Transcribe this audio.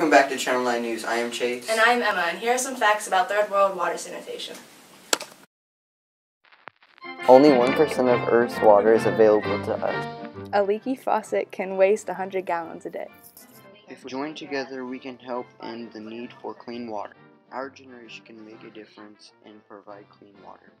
Welcome back to Channel 9 News. I am Chase. And I'm Emma, and here are some facts about third world water sanitation. Only 1% of Earth's water is available to us. A leaky faucet can waste 100 gallons a day. If joined together, we can help end the need for clean water. Our generation can make a difference and provide clean water.